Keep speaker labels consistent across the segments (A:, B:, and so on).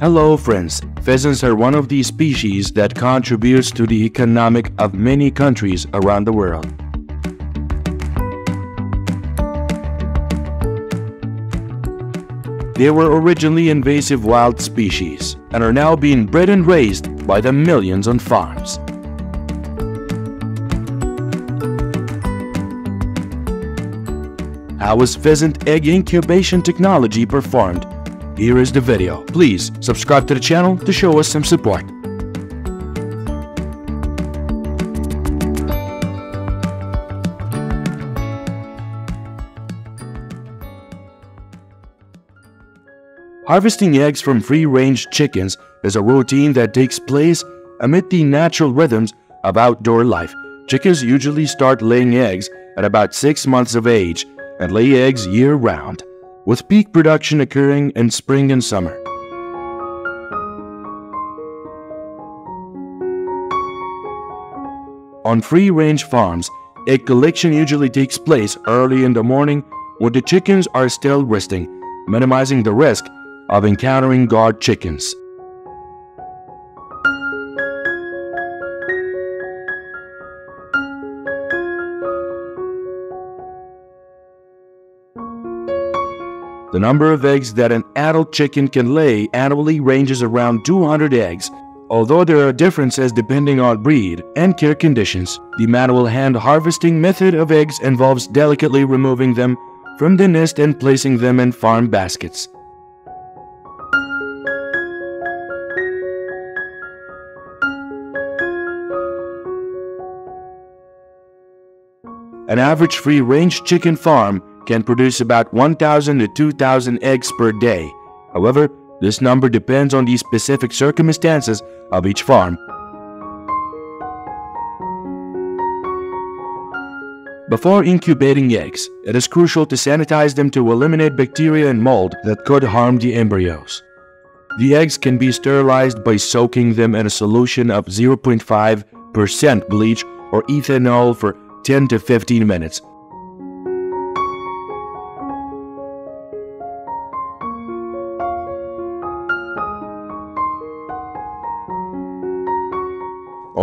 A: Hello friends, pheasants are one of the species that contributes to the economic of many countries around the world. They were originally invasive wild species and are now being bred and raised by the millions on farms. How is pheasant egg incubation technology performed? Here is the video. Please subscribe to the channel to show us some support. Harvesting eggs from free-range chickens is a routine that takes place amid the natural rhythms of outdoor life. Chickens usually start laying eggs at about 6 months of age and lay eggs year-round, with peak production occurring in spring and summer. On free-range farms, egg collection usually takes place early in the morning when the chickens are still resting, minimizing the risk of encountering guard chickens. The number of eggs that an adult chicken can lay annually ranges around 200 eggs. Although there are differences depending on breed and care conditions, the manual hand harvesting method of eggs involves delicately removing them from the nest and placing them in farm baskets. An average free-range chicken farm can produce about 1,000 to 2,000 eggs per day. However, this number depends on the specific circumstances of each farm. Before incubating eggs, it is crucial to sanitize them to eliminate bacteria and mold that could harm the embryos. The eggs can be sterilized by soaking them in a solution of 0.5% bleach or ethanol for 10 to 15 minutes.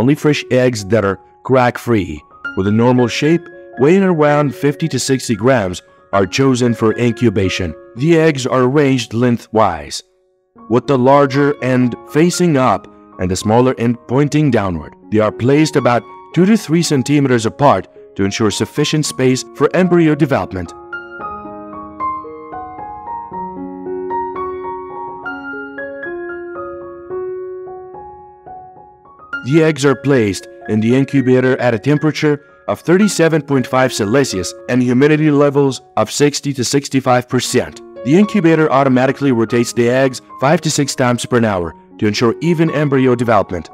A: Only fresh eggs that are crack-free, with a normal shape, weighing around 50 to 60 grams, are chosen for incubation. The eggs are arranged lengthwise, with the larger end facing up and the smaller end pointing downward. They are placed about 2 to 3 centimeters apart to ensure sufficient space for embryo development. The eggs are placed in the incubator at a temperature of 37.5 Celsius and humidity levels of 60 to 65%. The incubator automatically rotates the eggs 5 to 6 times per hour to ensure even embryo development.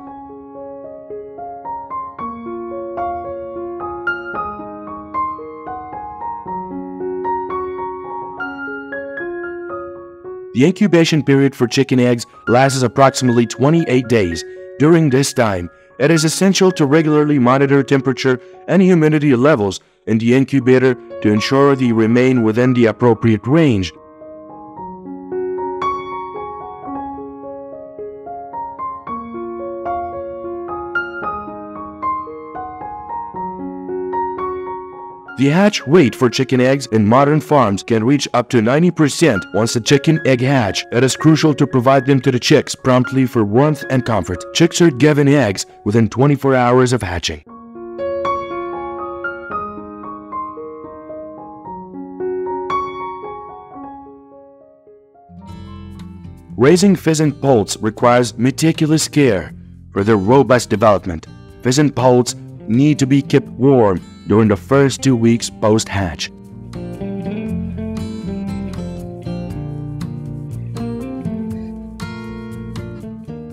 A: The incubation period for chicken eggs lasts approximately 28 days. During this time, it is essential to regularly monitor temperature and humidity levels in the incubator to ensure they remain within the appropriate range. The hatch rate for chicken eggs in modern farms can reach up to 90% once the chicken egg hatch. It is crucial to provide them to the chicks promptly for warmth and comfort. Chicks are given eggs within 24 hours of hatching. Raising pheasant poults requires meticulous care for their robust development. Pheasant poults need to be kept warm during the first two weeks post-hatch.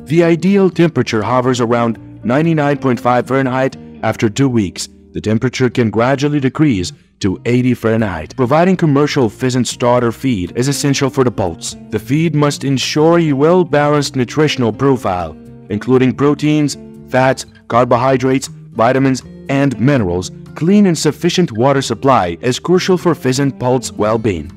A: The ideal temperature hovers around 99.5 Fahrenheit after two weeks. The temperature can gradually decrease to 80 Fahrenheit. Providing commercial pheasant starter feed is essential for the poults. The feed must ensure a well-balanced nutritional profile, including proteins, fats, carbohydrates, vitamins, and minerals clean and sufficient water supply is crucial for pheasant poult's well-being.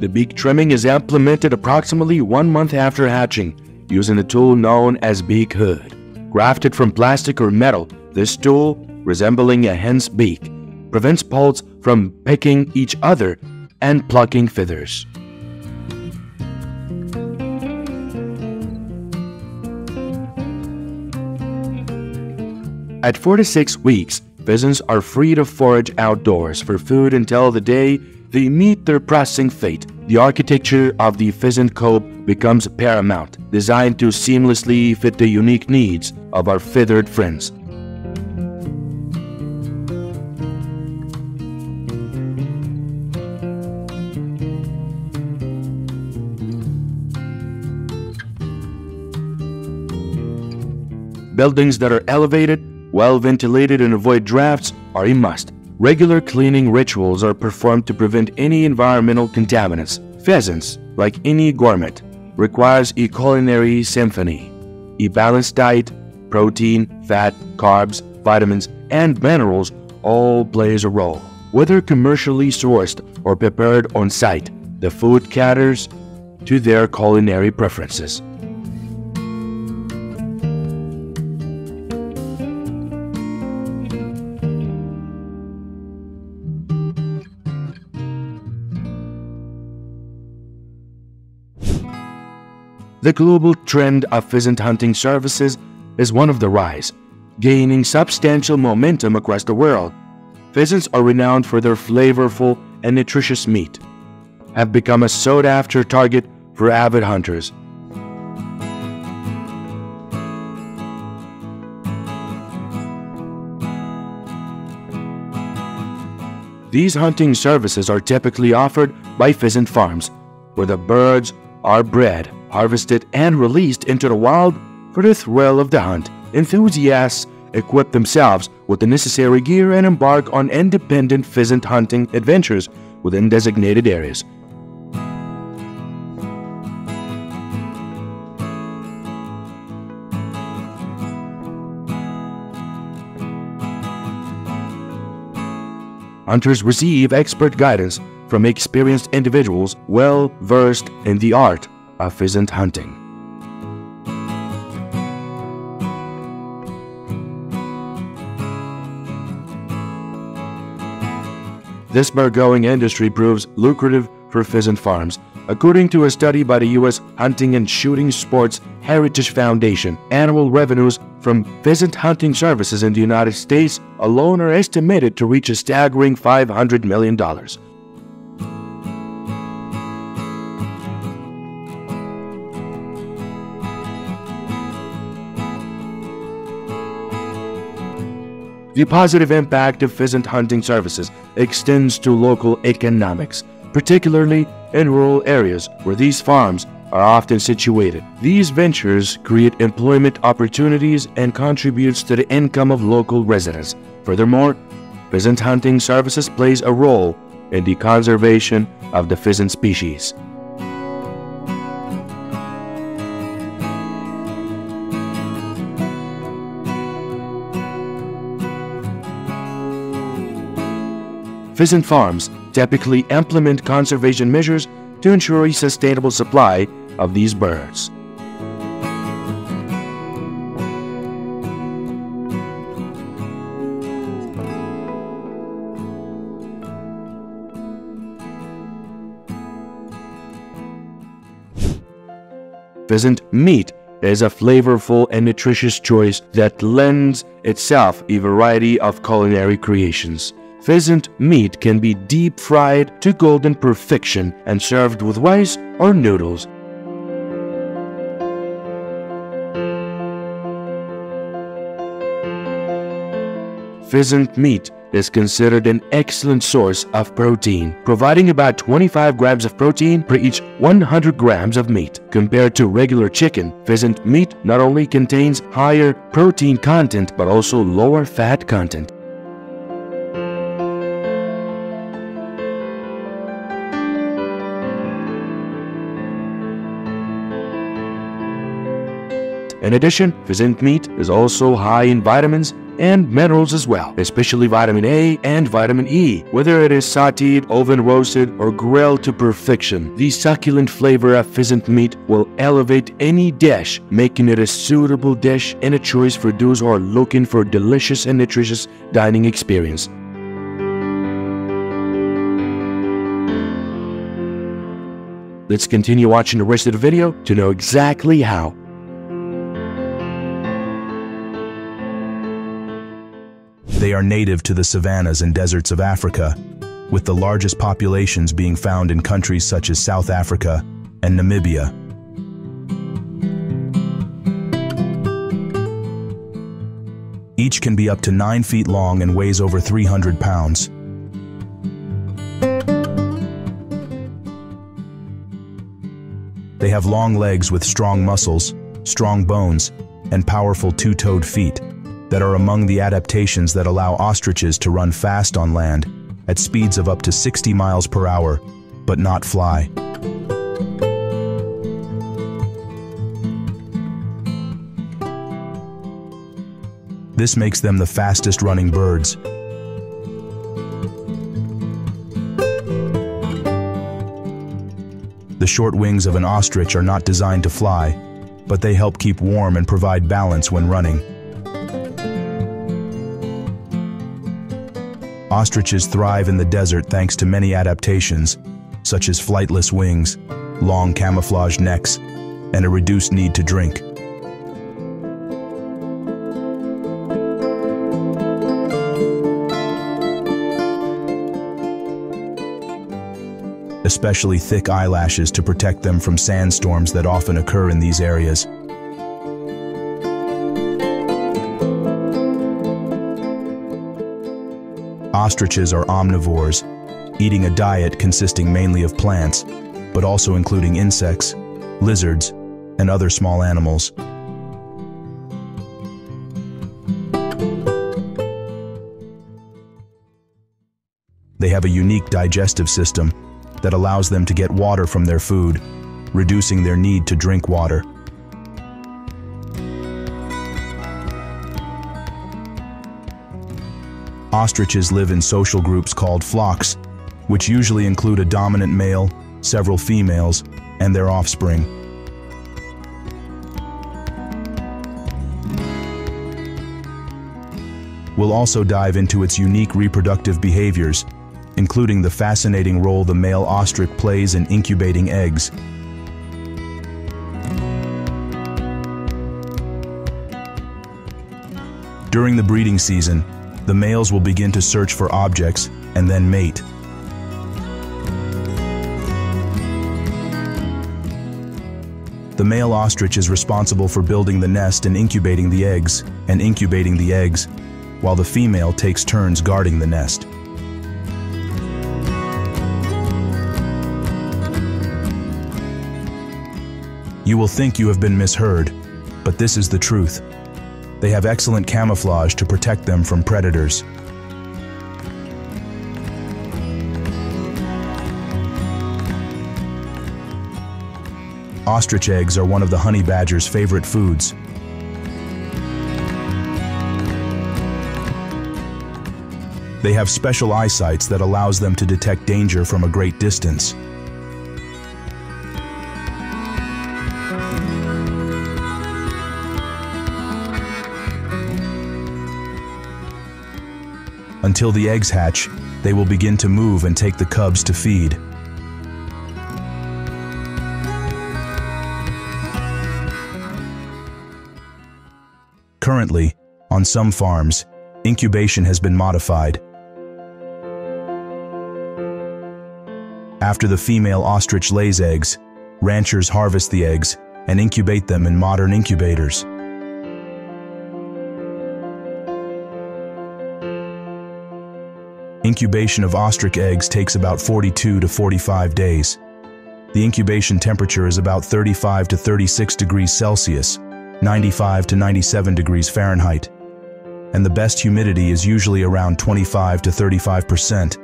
A: The beak trimming is implemented approximately one month after hatching using a tool known as beak hood. Grafted from plastic or metal, this tool, resembling a hen's beak, prevents poults from pecking each other and plucking feathers. At 4 to 6 weeks, pheasants are free to forage outdoors for food until the day they meet their pressing fate. The architecture of the pheasant coop becomes paramount, designed to seamlessly fit the unique needs of our feathered friends. Buildings that are elevated well ventilated and avoid drafts are a must. Regular cleaning rituals are performed to prevent any environmental contaminants. Pheasants, like any gourmet, requires a culinary symphony. A balanced diet, protein, fat, carbs, vitamins, and minerals all plays a role. Whether commercially sourced or prepared on site, the food caters to their culinary preferences. The global trend of pheasant hunting services is one of the rise, gaining substantial momentum across the world. Pheasants are renowned for their flavorful and nutritious meat, have become a sought-after target for avid hunters. These hunting services are typically offered by pheasant farms, where the birds are bred harvested, and released into the wild for the thrill of the hunt. Enthusiasts equip themselves with the necessary gear and embark on independent pheasant hunting adventures within designated areas. Hunters receive expert guidance from experienced individuals well versed in the art of pheasant hunting. This bird-going industry proves lucrative for pheasant farms. According to a study by the U.S. Hunting and Shooting Sports Heritage Foundation, annual revenues from pheasant hunting services in the United States alone are estimated to reach a staggering $500 million. The positive impact of pheasant hunting services extends to local economics, particularly in rural areas where these farms are often situated. These ventures create employment opportunities and contributes to the income of local residents. Furthermore, pheasant hunting services plays a role in the conservation of the pheasant species. Pheasant farms typically implement conservation measures to ensure a sustainable supply of these birds. Pheasant meat is a flavorful and nutritious choice that lends itself a variety of culinary creations. Pheasant meat can be deep fried to golden perfection and served with rice or noodles. Pheasant meat is considered an excellent source of protein, providing about 25 grams of protein per each 100 grams of meat. Compared to regular chicken, pheasant meat not only contains higher protein content but also lower fat content. In addition, pheasant meat is also high in vitamins and minerals as well, especially vitamin A and vitamin E. Whether it is sauteed, oven roasted, or grilled to perfection, the succulent flavor of pheasant meat will elevate any dish, making it a suitable dish and a choice for those who are looking for a delicious and nutritious dining experience. Let's continue watching the rest of the video to know exactly how.
B: They are native to the savannas and deserts of Africa, with the largest populations being found in countries such as South Africa and Namibia. Each can be up to 9 feet long and weighs over 300 pounds. They have long legs with strong muscles, strong bones, and powerful two-toed feet that are among the adaptations that allow ostriches to run fast on land at speeds of up to 60 miles per hour, but not fly. This makes them the fastest running birds, The short wings of an ostrich are not designed to fly, but they help keep warm and provide balance when running. Ostriches thrive in the desert thanks to many adaptations, such as flightless wings, long camouflage necks, and a reduced need to drink. especially thick eyelashes to protect them from sandstorms that often occur in these areas. Ostriches are omnivores, eating a diet consisting mainly of plants, but also including insects, lizards, and other small animals. They have a unique digestive system that allows them to get water from their food, reducing their need to drink water. Ostriches live in social groups called flocks, which usually include a dominant male, several females, and their offspring. We'll also dive into its unique reproductive behaviors including the fascinating role the male ostrich plays in incubating eggs. During the breeding season, the males will begin to search for objects and then mate. The male ostrich is responsible for building the nest and incubating the eggs, and incubating the eggs, while the female takes turns guarding the nest. You will think you have been misheard, but this is the truth. They have excellent camouflage to protect them from predators. Ostrich eggs are one of the honey badger's favorite foods. They have special eyesights that allows them to detect danger from a great distance. Until the eggs hatch, they will begin to move and take the cubs to feed. Currently, on some farms, incubation has been modified. After the female ostrich lays eggs, ranchers harvest the eggs and incubate them in modern incubators. Incubation of ostrich eggs takes about 42 to 45 days. The incubation temperature is about 35 to 36 degrees Celsius, 95 to 97 degrees Fahrenheit, and the best humidity is usually around 25 to 35 percent.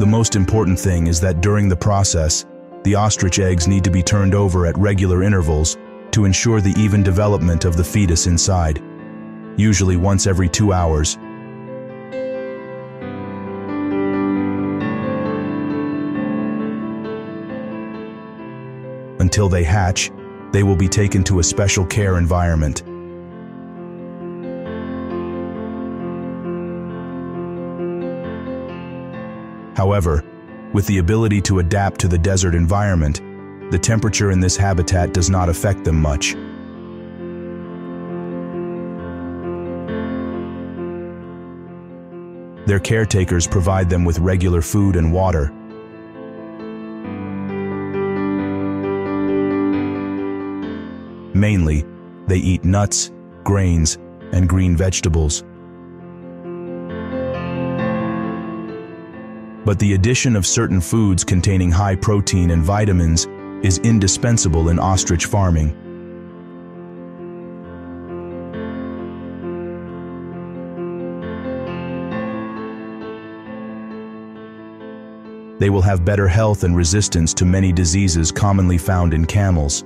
B: The most important thing is that during the process, The ostrich eggs need to be turned over at regular intervals to ensure the even development of the fetus inside, usually once every two hours. Until they hatch, they will be taken to a special care environment. However, with the ability to adapt to the desert environment, the temperature in this habitat does not affect them much. Their caretakers provide them with regular food and water. Mainly, they eat nuts, grains, and green vegetables. But the addition of certain foods containing high protein and vitamins is indispensable in ostrich farming. They will have better health and resistance to many diseases commonly found in camels.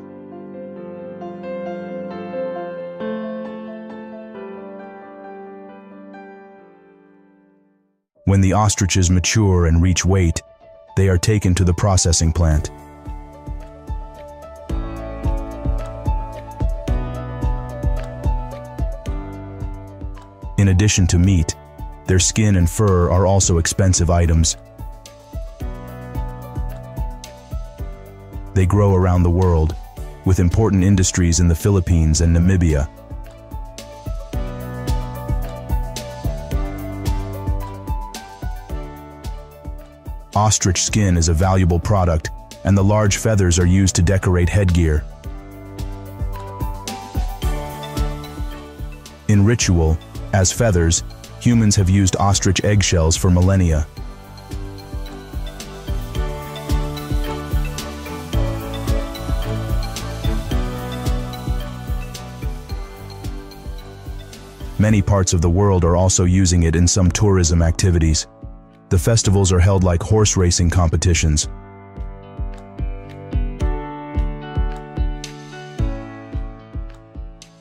B: When the ostriches mature and reach weight, they are taken to the processing plant. In addition to meat, their skin and fur are also expensive items. They grow around the world, with important industries in the Philippines and Namibia. Ostrich skin is a valuable product, and the large feathers are used to decorate headgear. In ritual, as feathers, humans have used ostrich eggshells for millennia. Many parts of the world are also using it in some tourism activities. The festivals are held like horse racing competitions,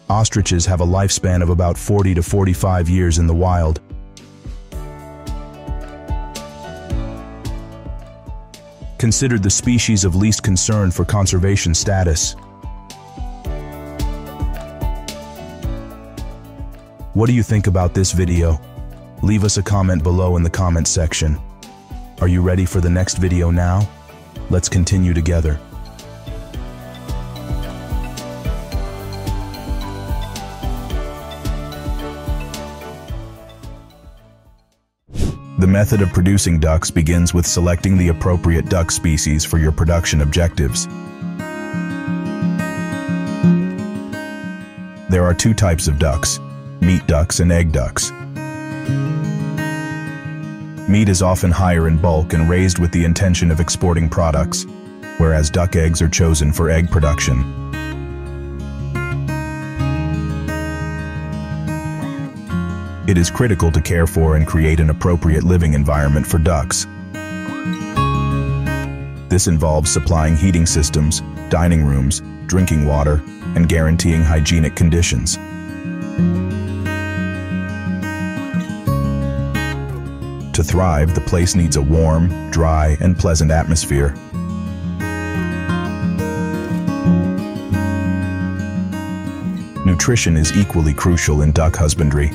B: Ostriches have a lifespan of about 40 to 45 years in the wild. Considered the species of least concern for conservation status. What do you think about this video? Leave us a comment below in the comments section. Are you ready for the next video now? Let's continue together. The method of producing ducks begins with selecting the appropriate duck species for your production objectives. There are two types of ducks, meat ducks and egg ducks. Meat is often higher in bulk and raised with the intention of exporting products, whereas duck eggs are chosen for egg production. It is critical to care for and create an appropriate living environment for ducks. This involves supplying heating systems, dining rooms, drinking water, and guaranteeing hygienic conditions. To thrive, the place needs a warm, dry, and pleasant atmosphere. Nutrition is equally crucial in duck husbandry.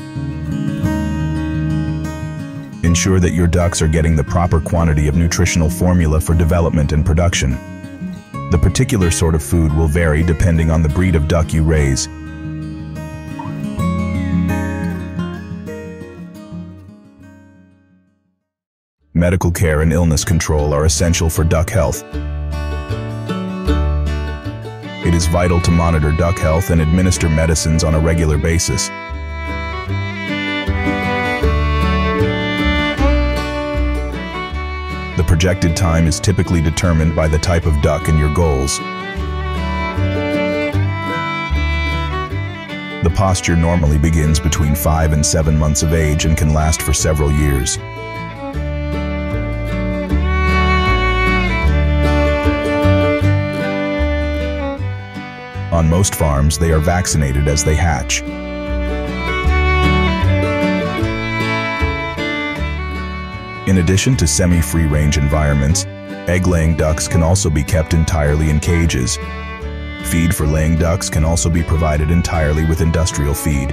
B: Ensure that your ducks are getting the proper quantity of nutritional formula for development and production. The particular sort of food will vary depending on the breed of duck you raise. Medical care and illness control are essential for duck health. It is vital to monitor duck health and administer medicines on a regular basis. The projected time is typically determined by the type of duck and your goals. The posture normally begins between 5 and 7 months of age and can last for several years. On most farms, they are vaccinated as they hatch. In addition to semi-free range environments, egg-laying ducks can also be kept entirely in cages. Feed for laying ducks can also be provided entirely with industrial feed.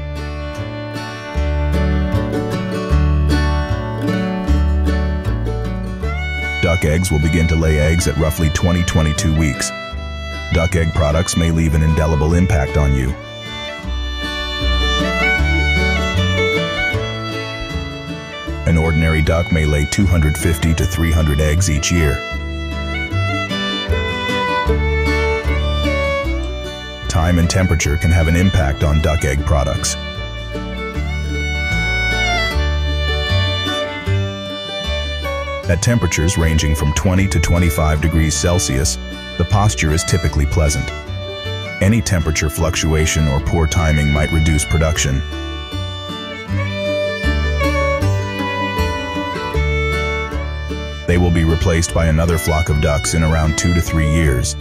B: Duck eggs will begin to lay eggs at roughly 20-22 weeks. Duck egg products may leave an indelible impact on you. An ordinary duck may lay 250 to 300 eggs each year. Time and temperature can have an impact on duck egg products. At temperatures ranging from 20 to 25 degrees Celsius, the posture is typically pleasant. Any temperature fluctuation or poor timing might reduce production. They will be replaced by another flock of ducks in around two to three years.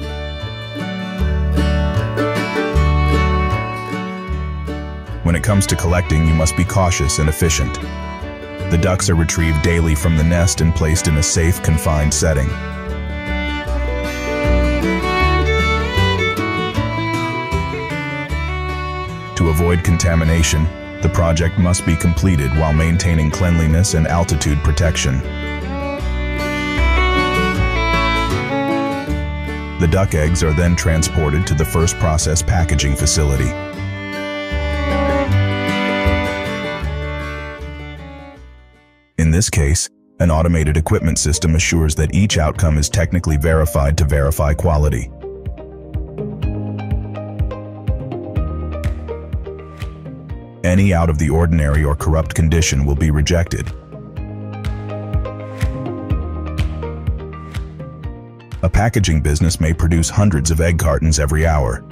B: When it comes to collecting, you must be cautious and efficient. The ducks are retrieved daily from the nest and placed in a safe, confined setting. To avoid contamination, the project must be completed while maintaining cleanliness and altitude protection. The duck eggs are then transported to the first process packaging facility. This case, an automated equipment system assures that each outcome is technically verified to verify quality. Any out of the ordinary or corrupt condition will be rejected. A packaging business may produce hundreds of egg cartons every hour.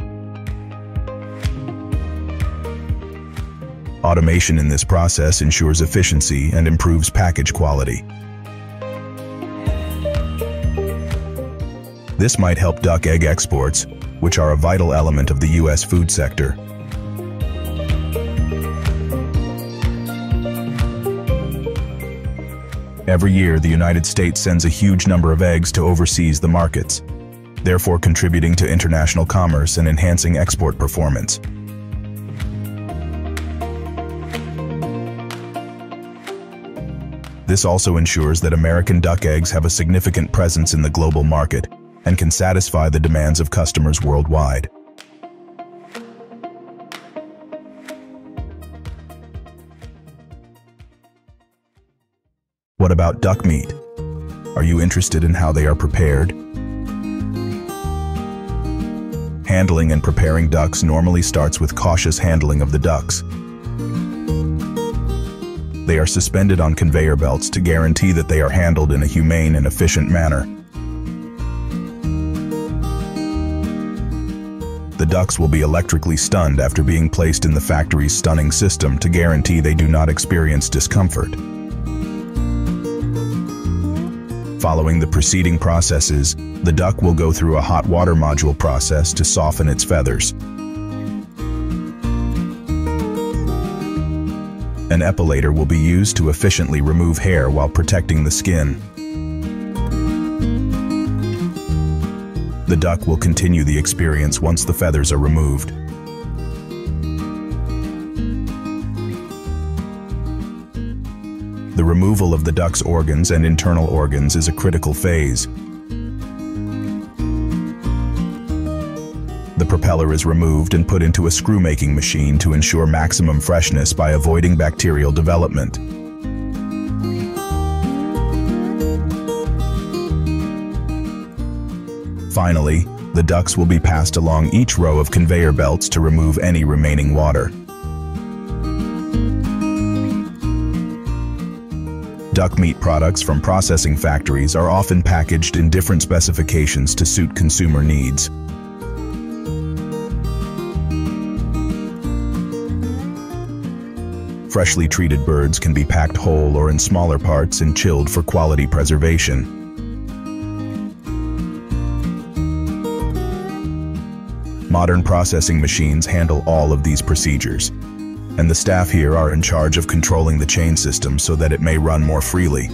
B: Automation in this process ensures efficiency and improves package quality. This might help duck egg exports, which are a vital element of the U.S. food sector. Every year, the United States sends a huge number of eggs to overseas the markets, therefore contributing to international commerce and enhancing export performance. This also ensures that American duck eggs have a significant presence in the global market and can satisfy the demands of customers worldwide. What about duck meat? Are you interested in how they are prepared? Handling and preparing ducks normally starts with cautious handling of the ducks. They are suspended on conveyor belts to guarantee that they are handled in a humane and efficient manner. The ducks will be electrically stunned after being placed in the factory's stunning system to guarantee they do not experience discomfort. Following the preceding processes, the duck will go through a hot water module process to soften its feathers. An epilator will be used to efficiently remove hair while protecting the skin. The duck will continue the experience once the feathers are removed. The removal of the duck's organs and internal organs is a critical phase. Propeller is removed and put into a screw-making machine to ensure maximum freshness by avoiding bacterial development. Finally, the ducks will be passed along each row of conveyor belts to remove any remaining water. duck meat products from processing factories are often packaged in different specifications to suit consumer needs. Freshly treated birds can be packed whole or in smaller parts and chilled for quality preservation. Modern processing machines handle all of these procedures, and the staff here are in charge of controlling the chain system so that it may run more freely.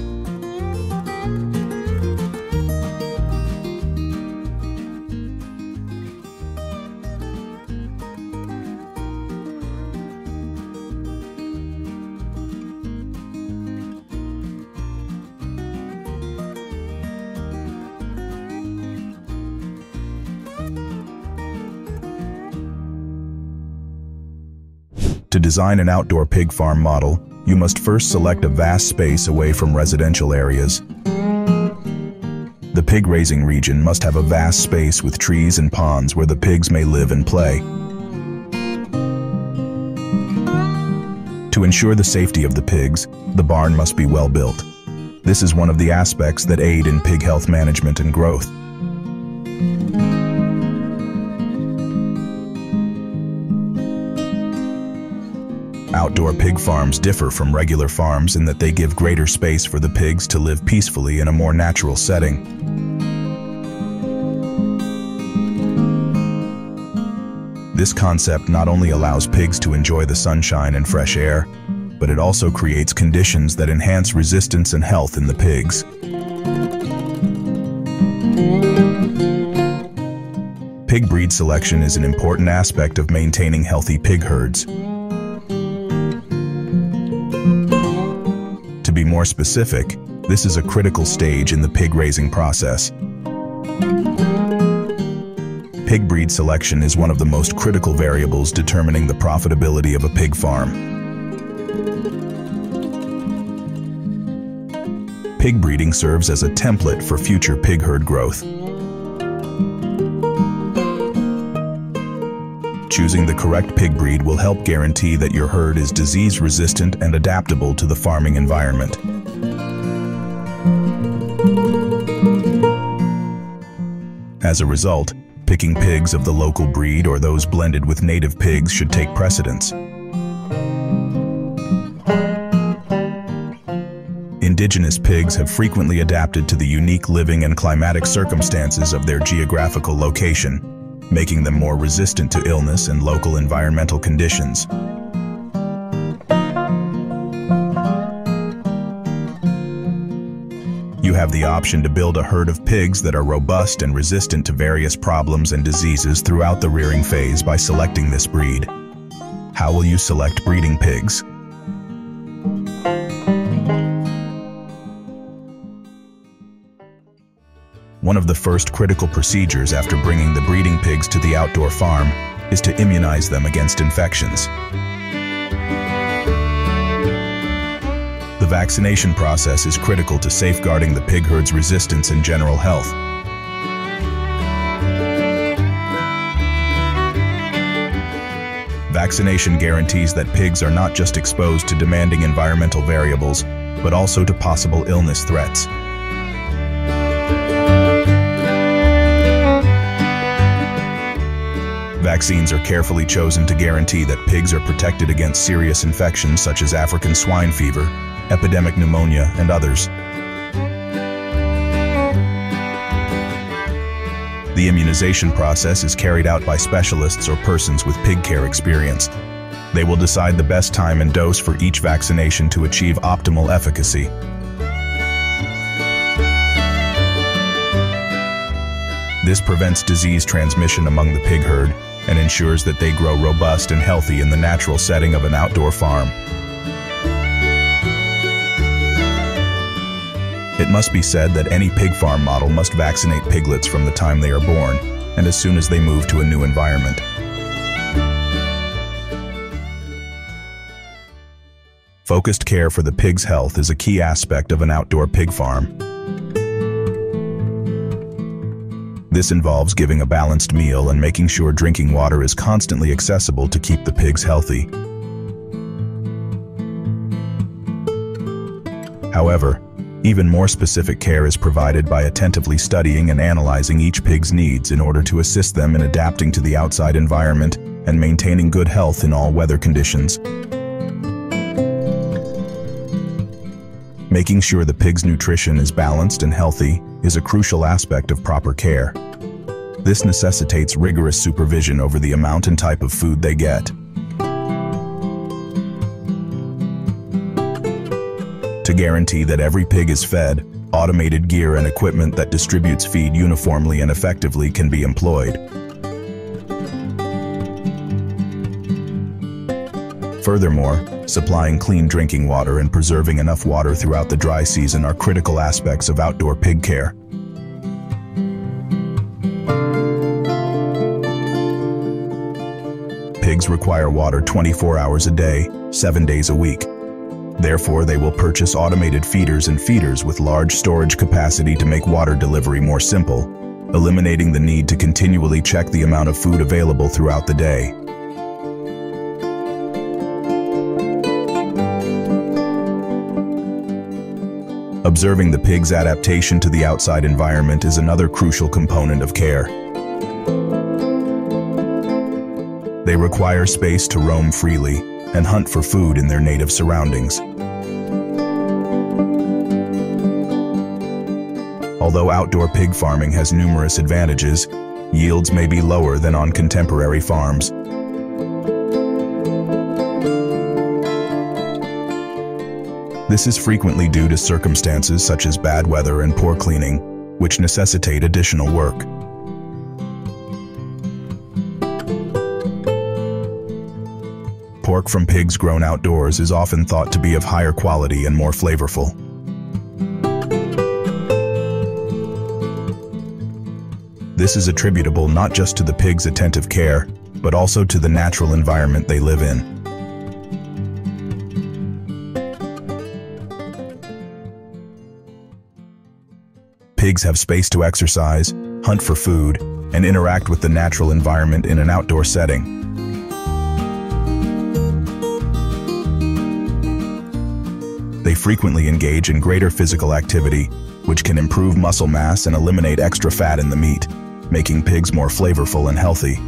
B: Design an outdoor pig farm model, you must first select a vast space away from residential areas. The pig raising region must have a vast space with trees and ponds where the pigs may live and play. To ensure the safety of the pigs, the barn must be well built. This is one of the aspects that aid in pig health management and growth. Outdoor pig farms differ from regular farms in that they give greater space for the pigs to live peacefully in a more natural setting. This concept not only allows pigs to enjoy the sunshine and fresh air, but it also creates conditions that enhance resistance and health in the pigs. Pig breed selection is an important aspect of maintaining healthy pig herds. More specific, this is a critical stage in the pig raising process. Pig breed selection is one of the most critical variables determining the profitability of a pig farm. Pig breeding serves as a template for future pig herd growth. Choosing the correct pig breed will help guarantee that your herd is disease resistant and adaptable to the farming environment. As a result, picking pigs of the local breed or those blended with native pigs should take precedence. Indigenous pigs have frequently adapted to the unique living and climatic circumstances of their geographical location, making them more resistant to illness and local environmental conditions. You have the option to build a herd of pigs that are robust and resistant to various problems and diseases throughout the rearing phase by selecting this breed. How will you select breeding pigs? One of the first critical procedures after bringing the breeding pigs to the outdoor farm is to immunize them against infections. The vaccination process is critical to safeguarding the pig herd's resistance and general health. Vaccination guarantees that pigs are not just exposed to demanding environmental variables, but also to possible illness threats. Vaccines are carefully chosen to guarantee that pigs are protected against serious infections such as African swine fever, epidemic pneumonia, and others. The immunization process is carried out by specialists or persons with pig care experience. They will decide the best time and dose for each vaccination to achieve optimal efficacy. This prevents disease transmission among the pig herd and ensures that they grow robust and healthy in the natural setting of an outdoor farm. It must be said that any pig farm model must vaccinate piglets from the time they are born and as soon as they move to a new environment. Focused care for the pig's health is a key aspect of an outdoor pig farm. This involves giving a balanced meal and making sure drinking water is constantly accessible to keep the pigs healthy. However, even more specific care is provided by attentively studying and analyzing each pig's needs in order to assist them in adapting to the outside environment and maintaining good health in all weather conditions. Making sure the pig's nutrition is balanced and healthy is a crucial aspect of proper care. This necessitates rigorous supervision over the amount and type of food they get. To guarantee that every pig is fed, automated gear and equipment that distributes feed uniformly and effectively can be employed. Furthermore, supplying clean drinking water and preserving enough water throughout the dry season are critical aspects of outdoor pig care. Pigs require water 24 hours a day, 7 days a week. Therefore, they will purchase automated feeders and feeders with large storage capacity to make water delivery more simple, eliminating the need to continually check the amount of food available throughout the day. Observing the pig's adaptation to the outside environment is another crucial component of care. They require space to roam freely and hunt for food in their native surroundings. Although outdoor pig farming has numerous advantages, yields may be lower than on contemporary farms. This is frequently due to circumstances such as bad weather and poor cleaning, which necessitate additional work. Pork from pigs grown outdoors is often thought to be of higher quality and more flavorful. This is attributable not just to the pig's attentive care, but also to the natural environment they live in. Pigs have space to exercise, hunt for food, and interact with the natural environment in an outdoor setting. They frequently engage in greater physical activity, which can improve muscle mass and eliminate extra fat in the meat, making pigs more flavorful and healthy.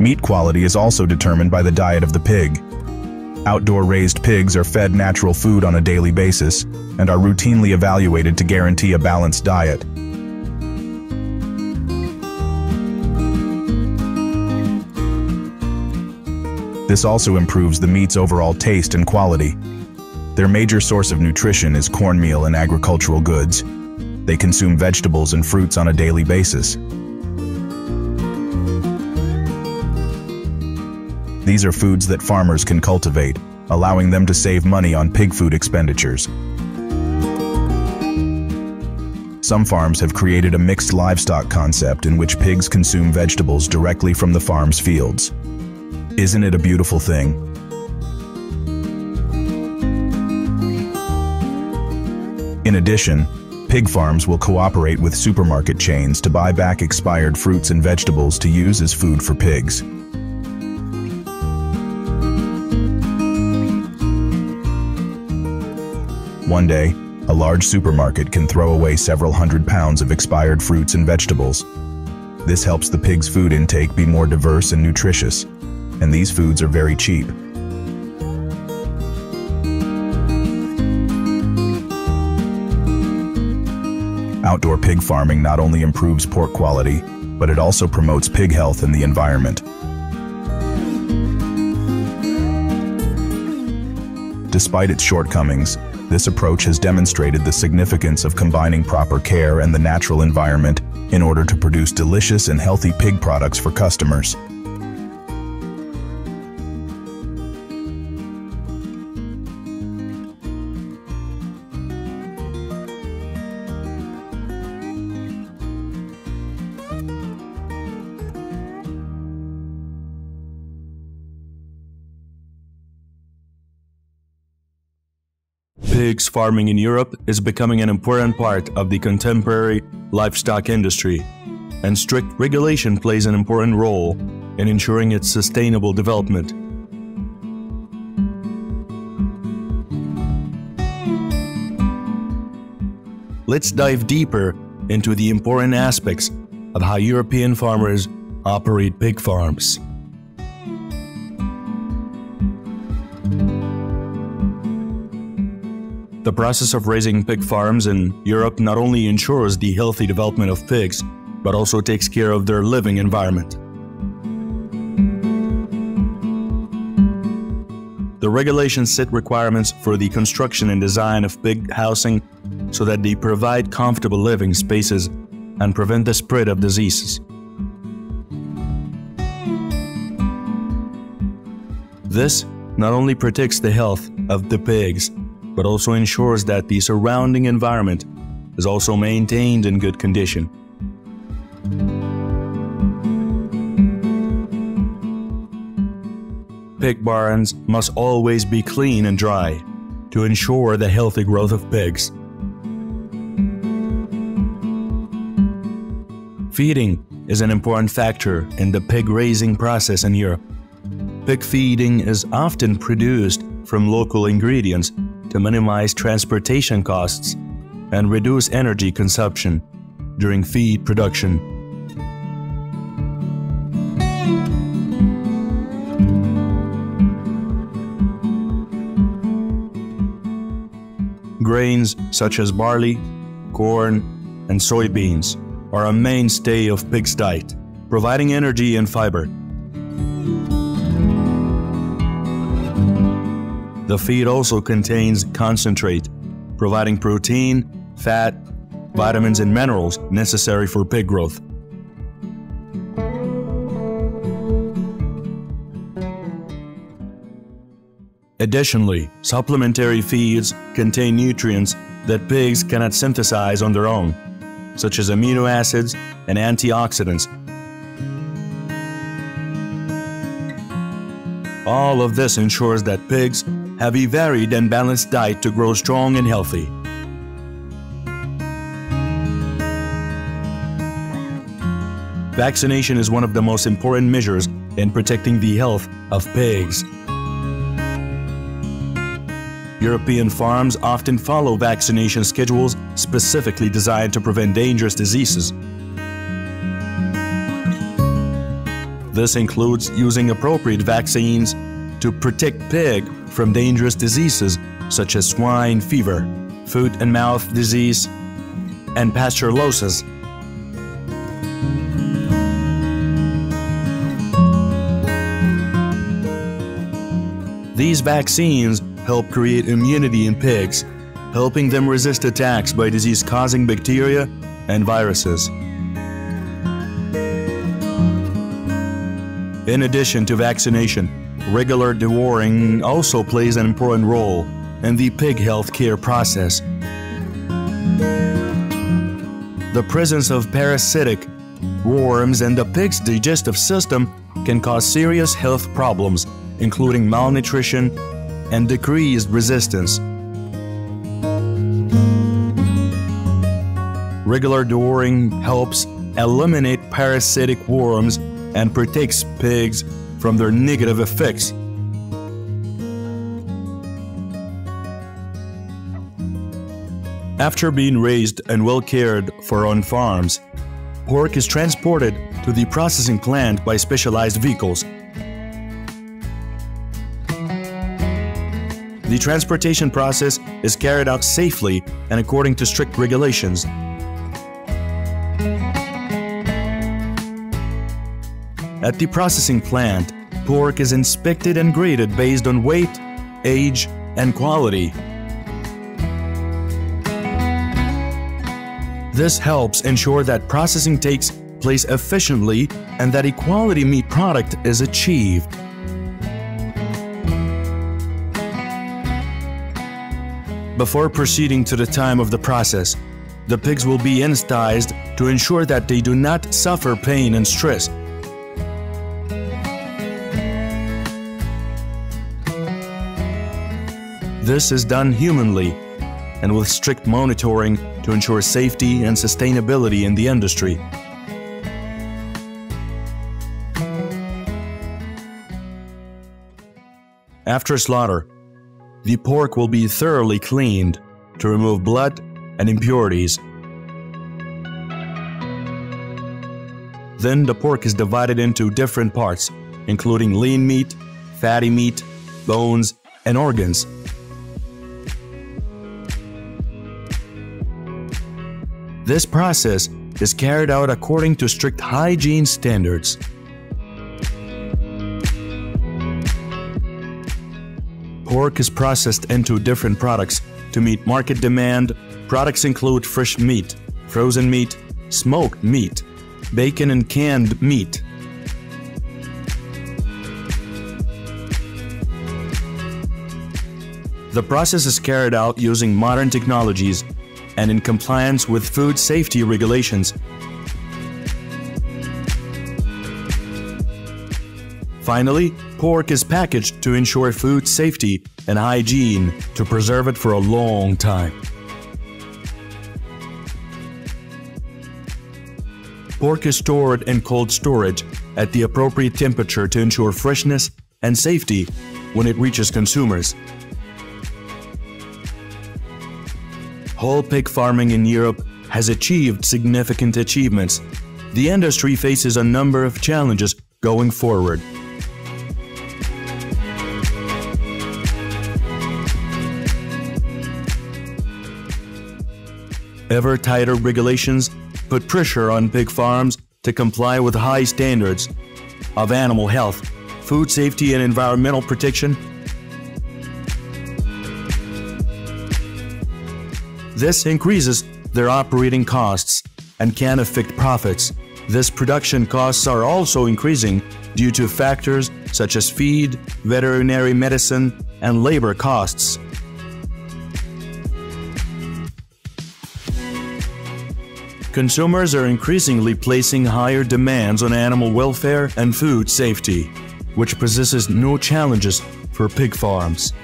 B: Meat quality is also determined by the diet of the pig, Outdoor raised pigs are fed natural food on a daily basis and are routinely evaluated to guarantee a balanced diet. This also improves the meat's overall taste and quality. Their major source of nutrition is cornmeal and agricultural goods. They consume vegetables and fruits on a daily basis. These are foods that farmers can cultivate, allowing them to save money on pig food expenditures. Some farms have created a mixed livestock concept in which pigs consume vegetables directly from the farm's fields. Isn't it a beautiful thing? In addition, pig farms will cooperate with supermarket chains to buy back expired fruits and vegetables to use as food for pigs. One day, a large supermarket can throw away several hundred pounds of expired fruits and vegetables. This helps the pig's food intake be more diverse and nutritious, and these foods are very cheap. Outdoor pig farming not only improves pork quality, but it also promotes pig health and the environment. Despite its shortcomings, this approach has demonstrated the significance of combining proper care and the natural environment in order to produce delicious and healthy pig products for customers.
A: Farming in Europe is becoming an important part of the contemporary livestock industry, and strict regulation plays an important role in ensuring its sustainable development. Let's dive deeper into the important aspects of how European farmers operate pig farms. The process of raising pig farms in Europe not only ensures the healthy development of pigs, but also takes care of their living environment. The regulations set requirements for the construction and design of pig housing so that they provide comfortable living spaces and prevent the spread of diseases. This not only protects the health of the pigs, but also ensures that the surrounding environment is also maintained in good condition. Pig barns must always be clean and dry to ensure the healthy growth of pigs. Feeding is an important factor in the pig raising process in Europe. Pig feeding is often produced from local ingredients to minimize transportation costs and reduce energy consumption during feed production. Grains such as barley, corn, and soybeans are a mainstay of pig's diet, providing energy and fiber. The feed also contains concentrate, providing protein, fat, vitamins, and minerals necessary for pig growth. Additionally, supplementary feeds contain nutrients that pigs cannot synthesize on their own, such as amino acids and antioxidants. All of this ensures that pigs have a varied and balanced diet to grow strong and healthy. Vaccination is one of the most important measures in protecting the health of pigs. European farms often follow vaccination schedules specifically designed to prevent dangerous diseases. This includes using appropriate vaccines to protect pig from dangerous diseases such as swine fever, foot and mouth disease, and pasteurellosis. These vaccines help create immunity in pigs, helping them resist attacks by disease-causing bacteria and viruses. In addition to vaccination, regular deworming also plays an important role in the pig health care process. The presence of parasitic worms in the pig's digestive system can cause serious health problems, including malnutrition and decreased resistance. Regular deworming helps eliminate parasitic worms and protects pigs from their negative effects. After being raised and well cared for on farms, pork is transported to the processing plant by specialized vehicles The transportation process is carried out safely and according to strict regulations. At the processing plant, pork is inspected and graded based on weight, age, and quality. This helps ensure that processing takes place efficiently and that a quality meat product is achieved. Before proceeding to the time of the process, the pigs will be anesthetized to ensure that they do not suffer pain and stress. This is done humanly and with strict monitoring to ensure safety and sustainability in the industry. After slaughter, the pork will be thoroughly cleaned to remove blood and impurities. Then the pork is divided into different parts, including lean meat, fatty meat, bones, and organs. This process is carried out according to strict hygiene standards. Pork is processed into different products to meet market demand. Products include fresh meat, frozen meat, smoked meat, bacon and canned meat. The process is carried out using modern technologies and in compliance with food safety regulations. Finally, pork is packaged to ensure food safety and hygiene to preserve it for a long time. Pork is stored in cold storage at the appropriate temperature to ensure freshness and safety when it reaches consumers. Whole pig farming in Europe has achieved significant achievements. The industry faces a number of challenges going forward. Ever tighter regulations put pressure on pig farms to comply with high standards of animal health, food safety, and environmental protection. This increases their operating costs and can affect profits. This production costs are also increasing due to factors such as feed, veterinary medicine, and labor costs. Consumers are increasingly placing higher demands on animal welfare and food safety, which possesses new challenges for pig farms.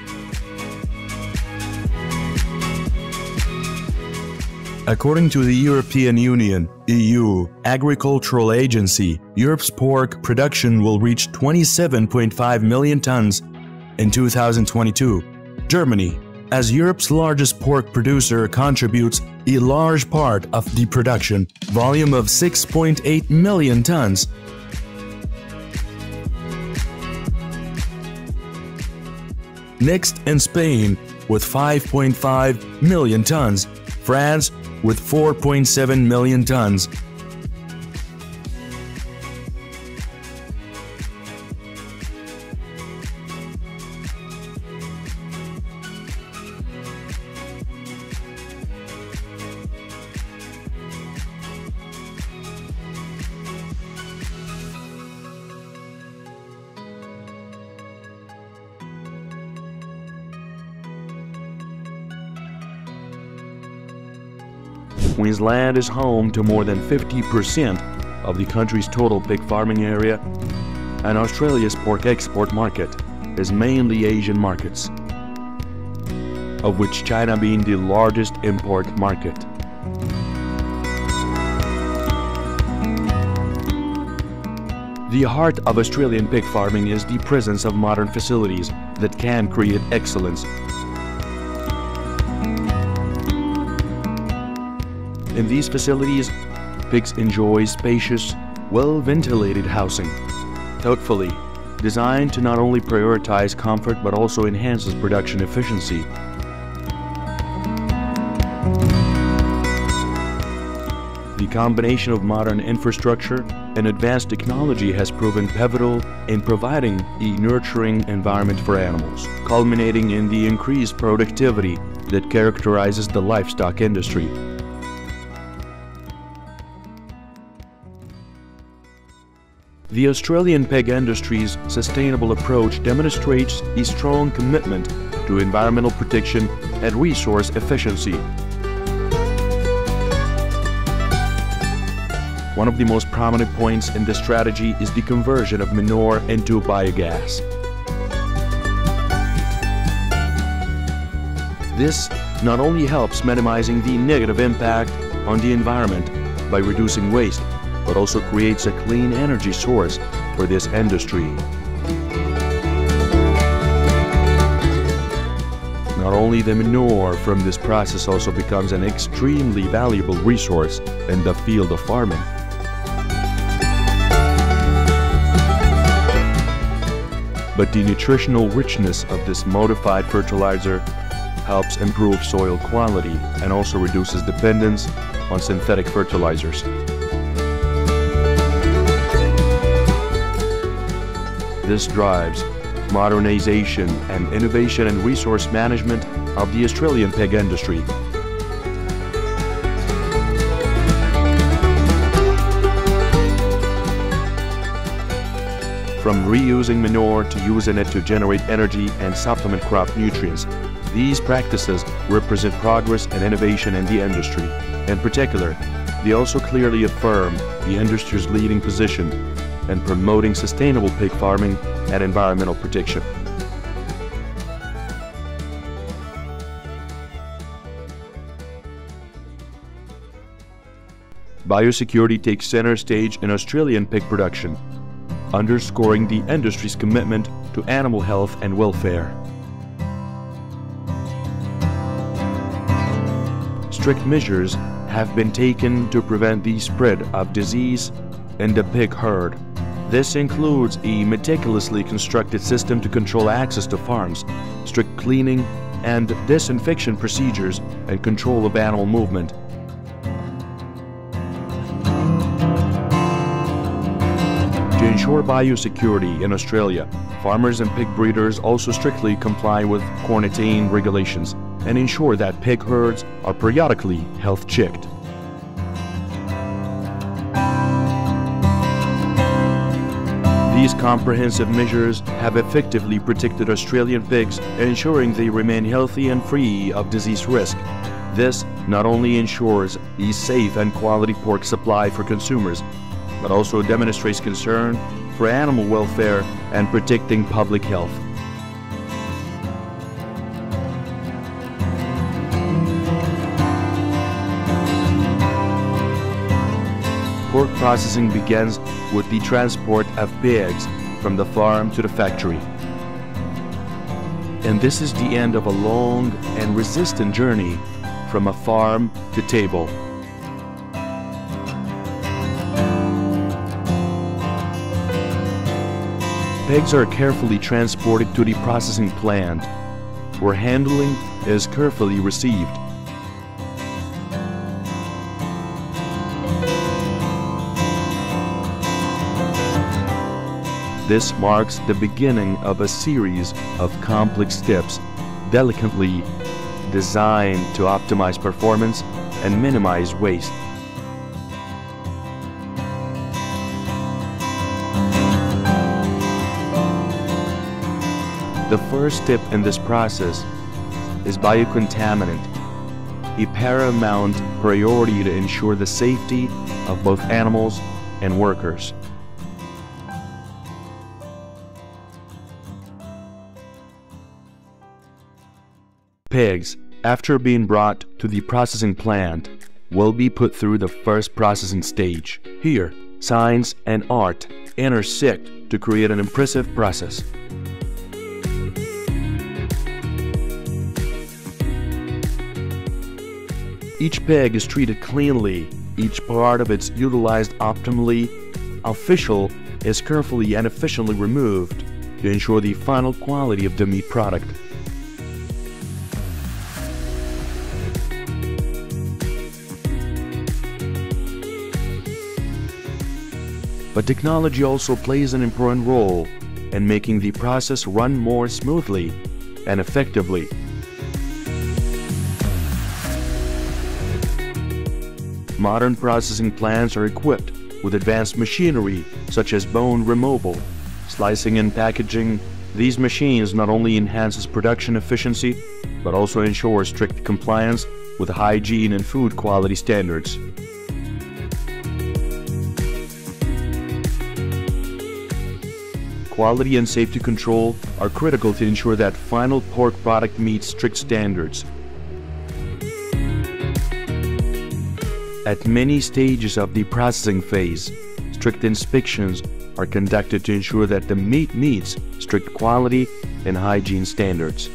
A: According to the European Union EU Agricultural Agency, Europe's pork production will reach 27.5 million tons in 2022. Germany, as Europe's largest pork producer, contributes a large part of the production volume of 6.8 million tons. Next in Spain with 5.5 million tons, France with 4.7 million tons, Queensland is home to more than 50% of the country's total pig farming area, and Australia's pork export market is mainly Asian markets, of which China being the largest import market. The heart of Australian pig farming is the presence of modern facilities that can create excellence In these facilities, pigs enjoy spacious, well-ventilated housing, thoughtfully designed to not only prioritize comfort but also enhances production efficiency. The combination of modern infrastructure and advanced technology has proven pivotal in providing a nurturing environment for animals, culminating in the increased productivity that characterizes the livestock industry. The Australian pig industry's sustainable approach demonstrates a strong commitment to environmental protection and resource efficiency. One of the most prominent points in this strategy is the conversion of manure into biogas. This not only helps minimizing the negative impact on the environment by reducing waste, but also creates a clean energy source for this industry. Not only the manure from this process also becomes an extremely valuable resource in the field of farming. But the nutritional richness of this modified fertilizer helps improve soil quality and also reduces dependence on synthetic fertilizers. This drives modernization and innovation and resource management of the Australian pig industry. From reusing manure to using it to generate energy and supplement crop nutrients, these practices represent progress and innovation in the industry. In particular, they also clearly affirm the industry's leading position in promoting sustainable pig farming and environmental protection. Biosecurity takes center stage in Australian pig production, underscoring the industry's commitment to animal health and welfare. Strict measures have been taken to prevent the spread of disease in the pig herd. This includes a meticulously constructed system to control access to farms, strict cleaning and disinfection procedures, and control of animal movement. To ensure biosecurity in Australia, farmers and pig breeders also strictly comply with quarantine regulations and ensure that pig herds are periodically health checked. These comprehensive measures have effectively protected Australian pigs, ensuring they remain healthy and free of disease risk. This not only ensures a safe and quality pork supply for consumers, but also demonstrates concern for animal welfare and protecting public health. Pork processing begins with the transport of pigs from the farm to the factory. And this is the end of a long and resistant journey from a farm to table. Pigs are carefully transported to the processing plant, where handling is carefully received. This marks the beginning of a series of complex steps delicately designed to optimize performance and minimize waste. The first step in this process is biocontaminant, a paramount priority to ensure the safety of both animals and workers. Pigs, after being brought to the processing plant, will be put through the first processing stage. Here, science and art intersect to create an impressive process. Each pig is treated cleanly, each part of it's utilized optimally. Official is carefully and efficiently removed to ensure the final quality of the meat product. But technology also plays an important role in making the process run more smoothly and effectively. Modern processing plants are equipped with advanced machinery such as bone removal, slicing and packaging. These machines not only enhances production efficiency, but also ensure strict compliance with hygiene and food quality standards. Quality and safety control are critical to ensure that final pork product meets strict standards. At many stages of the processing phase, strict inspections are conducted to ensure that the meat meets strict quality and hygiene standards.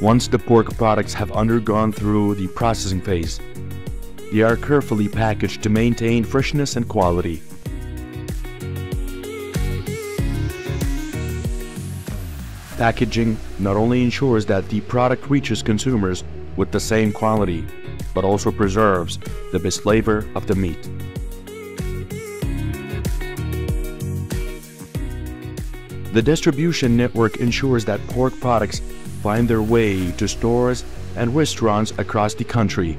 A: Once the pork products have undergone through the processing phase, they are carefully packaged to maintain freshness and quality. Packaging not only ensures that the product reaches consumers with the same quality, but also preserves the best flavor of the meat. The distribution network ensures that pork products find their way to stores and restaurants across the country,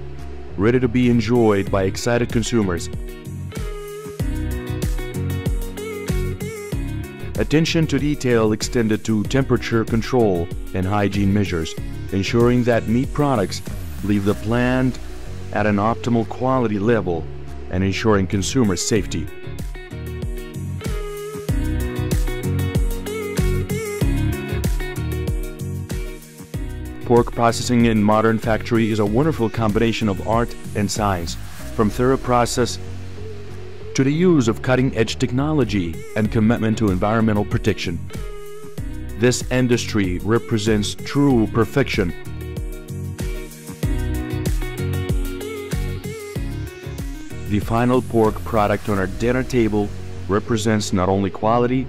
A: ready to be enjoyed by excited consumers. Attention to detail extended to temperature control and hygiene measures, ensuring that meat products leave the plant at an optimal quality level and ensuring consumer safety. Pork processing in modern factory is a wonderful combination of art and science, from thorough process to the use of cutting-edge technology and commitment to environmental protection. This industry represents true perfection. The final pork product on our dinner table represents not only quality,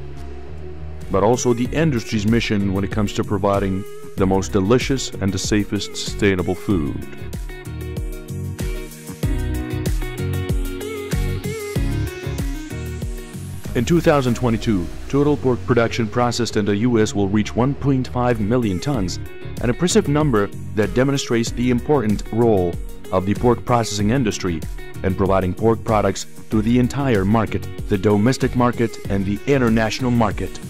A: but also the industry's mission when it comes to providing the most delicious and the safest sustainable food. In 2022, total pork production processed in the US will reach 1.5 million tons, an impressive number that demonstrates the important role of the pork processing industry in providing pork products to the entire market, the domestic market and the international market.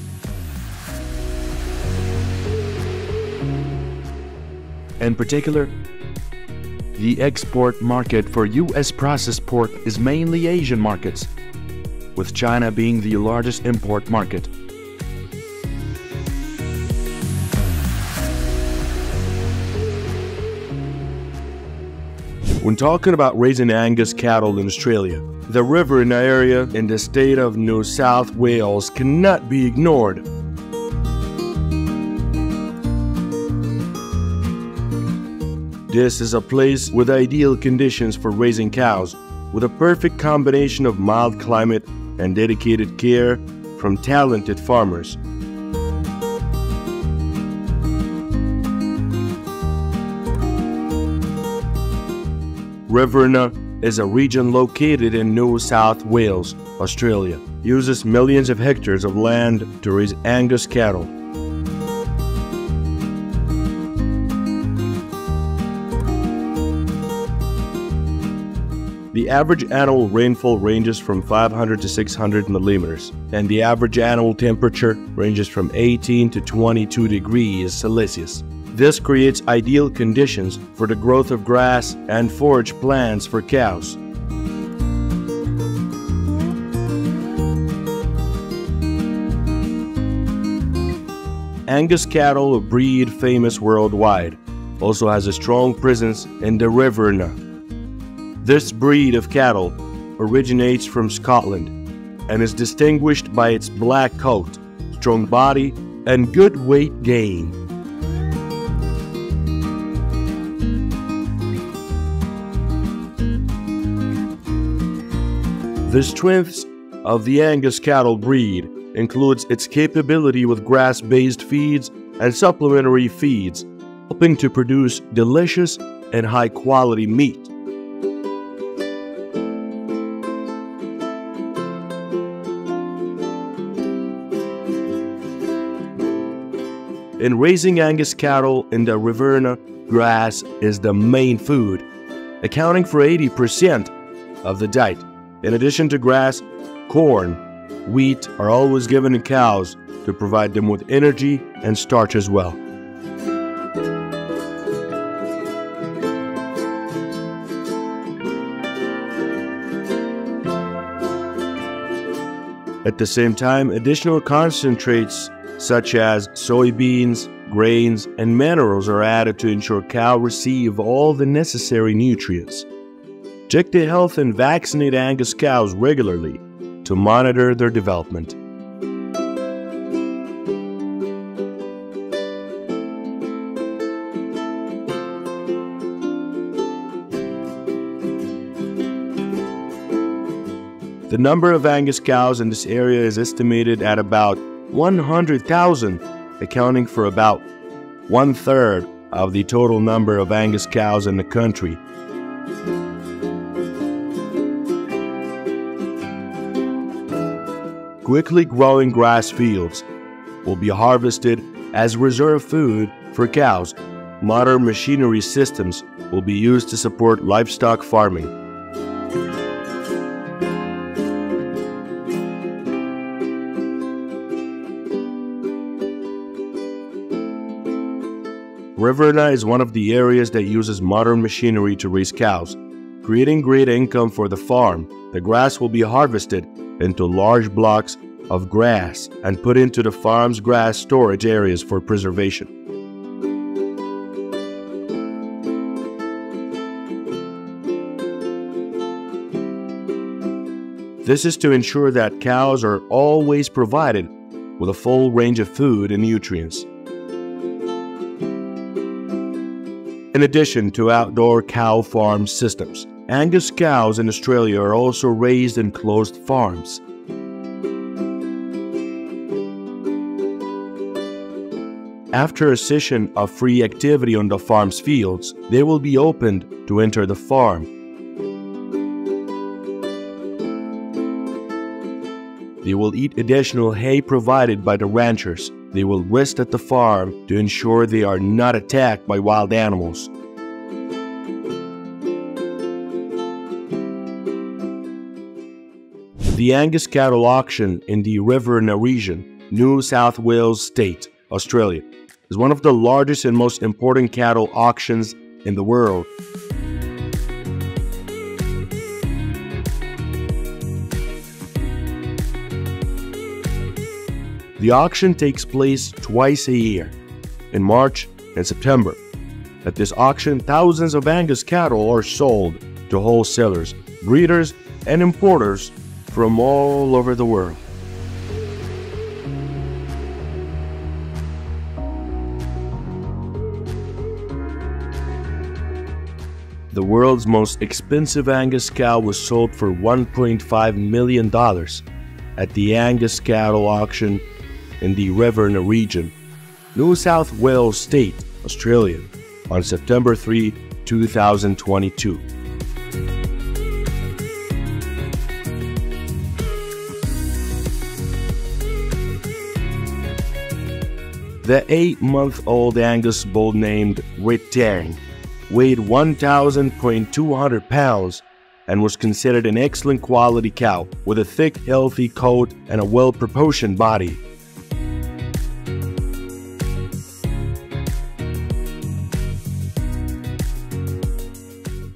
A: In particular, the export market for U.S. processed pork is mainly Asian markets, with China being the largest import market. When talking about raising Angus cattle in Australia, the river Riverina area in the state of New South Wales cannot be ignored. This is a place with ideal conditions for raising cows, with a perfect combination of mild climate and dedicated care from talented farmers. Riverina is a region located in New South Wales, Australia. Uses millions of hectares of land to raise Angus cattle. Average annual rainfall ranges from 500 to 600 millimeters, and the average annual temperature ranges from 18 to 22 degrees Celsius. This creates ideal conditions for the growth of grass and forage plants for cows. Angus cattle, a breed famous worldwide, also has a strong presence in the Riverina. This breed of cattle originates from Scotland and is distinguished by its black coat, strong body, and good weight gain. The strengths of the Angus cattle breed includes its capability with grass-based feeds and supplementary feeds, helping to produce delicious and high-quality meat. In raising Angus cattle in the Riverina, grass is the main food, accounting for 80% of the diet. In addition to grass, corn, wheat are always given to cows to provide them with energy and starch as well. At the same time, additional concentrates such as soybeans, grains, and minerals are added to ensure cows receive all the necessary nutrients. Check the health and vaccinate Angus cows regularly to monitor their development. The number of Angus cows in this area is estimated at about 100,000, accounting for about one third of the total number of Angus cows in the country. Quickly growing grass fields will be harvested as reserve food for cows. Modern machinery systems will be used to support livestock farming. Riverina is one of the areas that uses modern machinery to raise cows, creating great income for the farm. The grass will be harvested into large blocks of grass and put into the farm's grass storage areas for preservation. This is to ensure that cows are always provided with a full range of food and nutrients. In addition to outdoor cow farm systems, Angus cows in Australia are also raised in closed farms. After a session of free activity on the farm's fields, they will be opened to enter the farm. They will eat additional hay provided by the ranchers. They will rest at the farm to ensure they are not attacked by wild animals. The Angus Cattle Auction in the Riverina region, New South Wales State, Australia, is one of the largest and most important cattle auctions in the world. The auction takes place twice a year, in March and September. At this auction, thousands of Angus cattle are sold to wholesalers, breeders, and importers from all over the world. The world's most expensive Angus cow was sold for $1.5 million at the Angus Cattle Auction in the Riverina region, New South Wales State, Australia, on September 3, 2022. The eight month old Angus bull named Ritang weighed 1,200 pounds and was considered an excellent quality cow with a thick, healthy coat and a well proportioned body.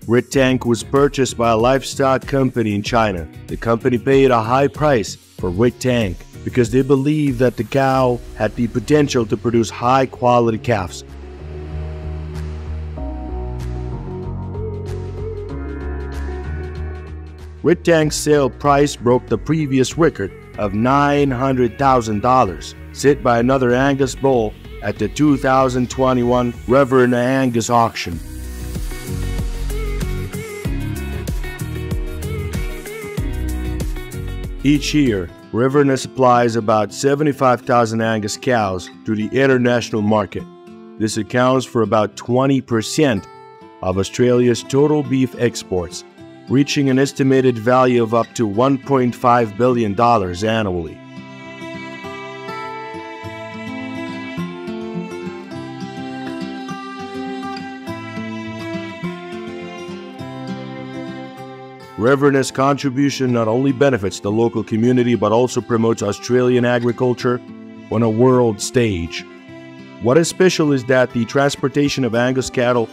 A: Red Tank was purchased by a livestock company in China. The company paid a high price for Red Tank because they believed that the cow had the potential to produce high quality calves. Red Tank's sale price broke the previous record of $900,000 set by another Angus bull at the 2021 Riverina Angus auction. Each year, Riverina supplies about 75,000 Angus cows to the international market. This accounts for about 20% of Australia's total beef exports, reaching an estimated value of up to $1.5 billion annually. Riverina's contribution not only benefits the local community but also promotes Australian agriculture on a world stage. What is special is that the transportation of Angus cattle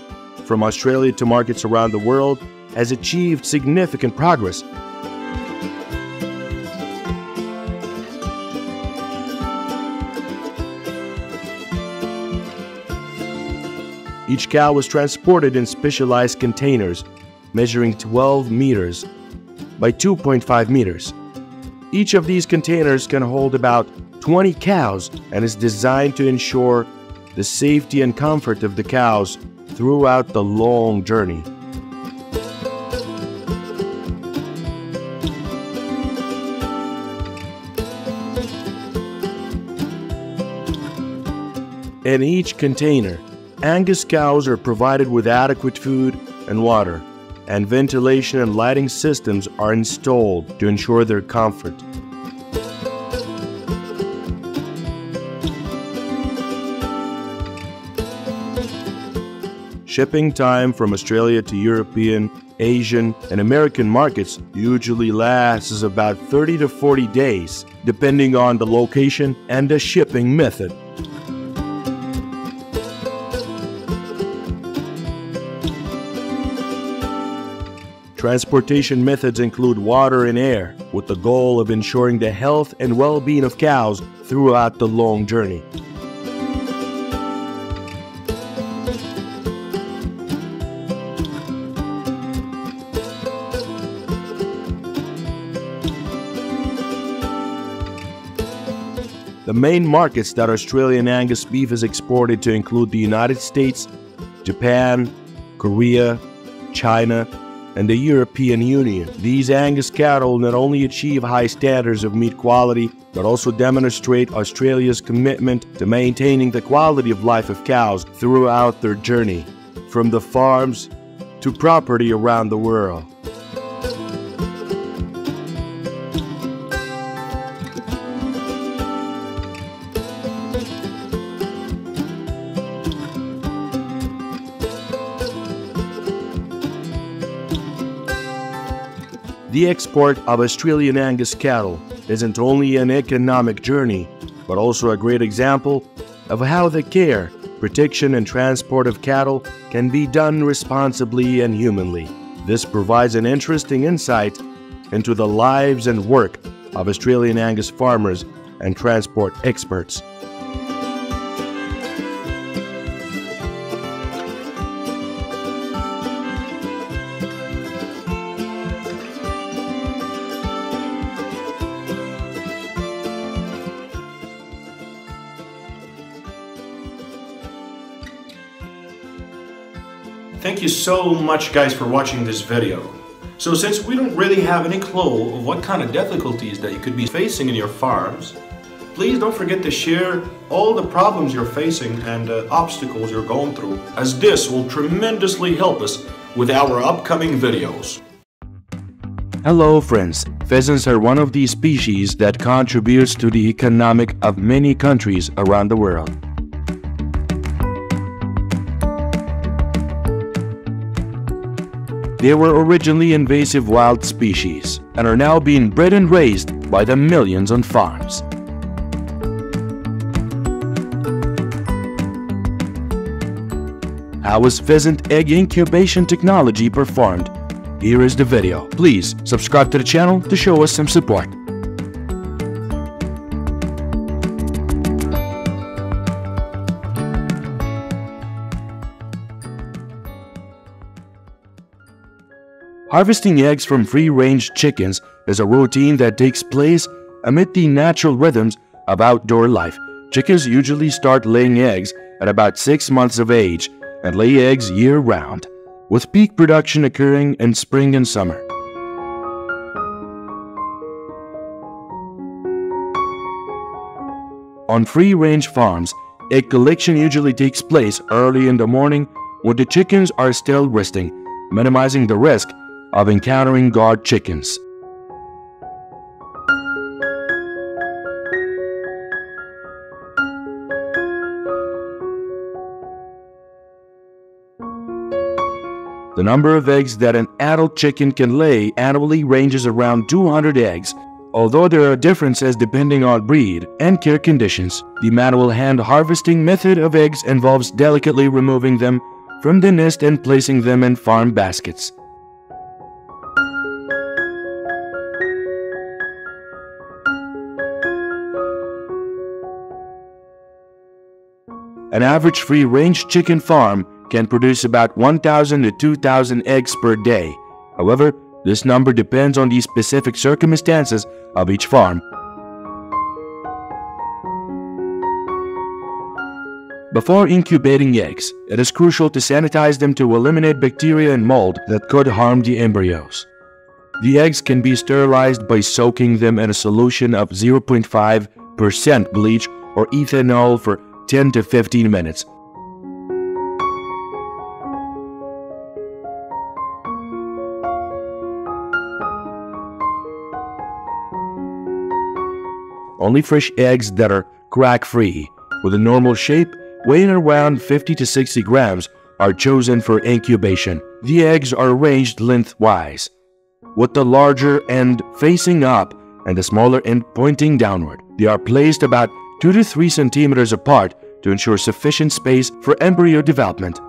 A: from Australia to markets around the world has achieved significant progress. Each cow was transported in specialized containers measuring 12 meters by 2.5 meters. Each of these containers can hold about 20 cows and is designed to ensure the safety and comfort of the cows throughout the long journey. In each container, Angus cows are provided with adequate food and water, and ventilation and lighting systems are installed to ensure their comfort. Shipping time from Australia to European, Asian, and American markets usually lasts about 30 to 40 days, depending on the location and the shipping method. Transportation methods include water and air, with the goal of ensuring the health and well being of cows throughout the long journey. The main markets that Australian Angus beef is exported to include the United States, Japan, Korea, China, and the European Union. These Angus cattle not only achieve high standards of meat quality, but also demonstrate Australia's commitment to maintaining the quality of life of cows throughout their journey, from the farms to property around the world. The export of Australian Angus cattle isn't only an economic journey, but also a great example of how the care, protection, and transport of cattle can be done responsibly and humanly. This provides an interesting insight into the lives and work of Australian Angus farmers and transport experts.
C: So much guys for watching this video. So since we don't really have any clue of what kind of difficulties that you could be facing in your farms, please don't forget to share all the problems you're facing and uh, obstacles you're going through as this will tremendously help us with our upcoming videos.
A: Hello friends, pheasants are one of the species that contributes to the economic of many countries around the world. They were originally invasive wild species and are now being bred and raised by the millions on farms. How is pheasant egg incubation technology performed? Here is the video. Please subscribe to the channel to show us some support. Harvesting eggs from free-range chickens is a routine that takes place amid the natural rhythms of outdoor life. Chickens usually start laying eggs at about 6 months of age and lay eggs year-round, with peak production occurring in spring and summer. On free-range farms, egg collection usually takes place early in the morning when the chickens are still resting, minimizing the risk of encountering guard chickens. The number of eggs that an adult chicken can lay annually ranges around 200 eggs, although there are differences depending on breed and care conditions. The manual hand harvesting method of eggs involves delicately removing them from the nest and placing them in farm baskets. An average free-range chicken farm can produce about 1,000 to 2,000 eggs per day. However, this number depends on the specific circumstances of each farm. Before incubating eggs, it is crucial to sanitize them to eliminate bacteria and mold that could harm the embryos. The eggs can be sterilized by soaking them in a solution of 0.5% bleach or ethanol for 10 to 15 minutes. Only fresh eggs that are crack-free, with a normal shape, weighing around 50 to 60 grams, are chosen for incubation. The eggs are arranged lengthwise, with the larger end facing up and the smaller end pointing downward. They are placed about 2 to 3 centimeters apart to ensure sufficient space for embryo development.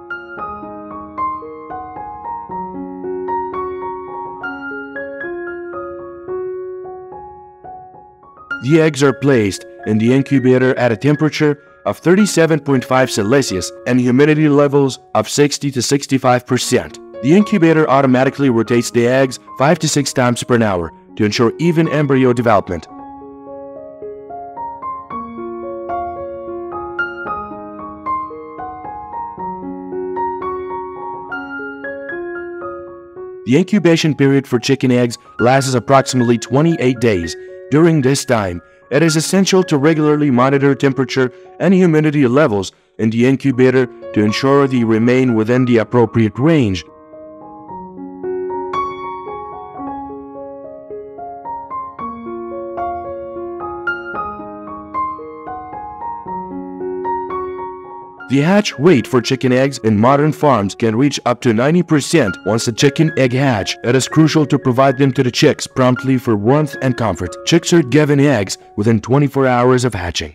A: The eggs are placed in the incubator at a temperature of 37.5 Celsius and humidity levels of 60 to 65%. The incubator automatically rotates the eggs 5 to 6 times per hour to ensure even embryo development. The incubation period for chicken eggs lasts approximately 28 days. During this time, it is essential to regularly monitor temperature and humidity levels in the incubator to ensure they remain within the appropriate range. The hatch rate for chicken eggs in modern farms can reach up to 90% once a chicken egg hatch. It is crucial to provide them to the chicks promptly for warmth and comfort. Chicks are given eggs within 24 hours of hatching.